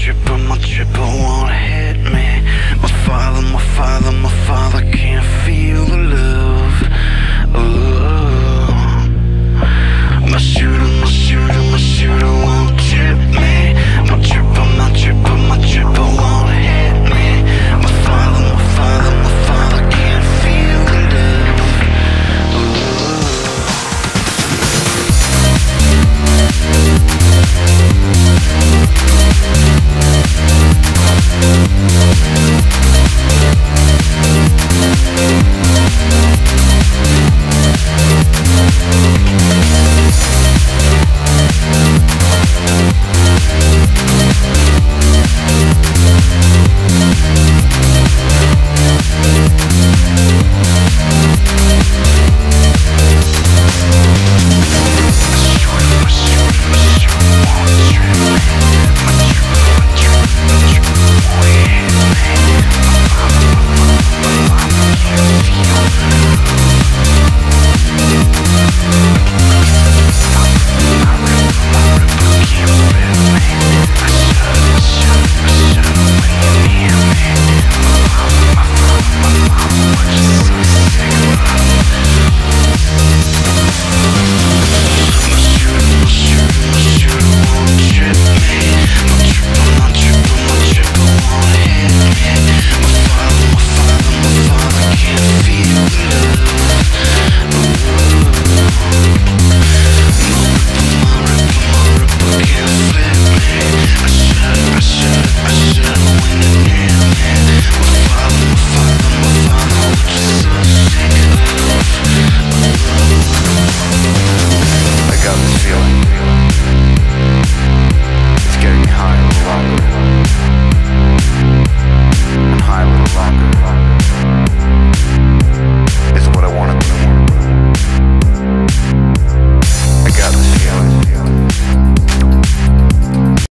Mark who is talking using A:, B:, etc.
A: triple, my triple won't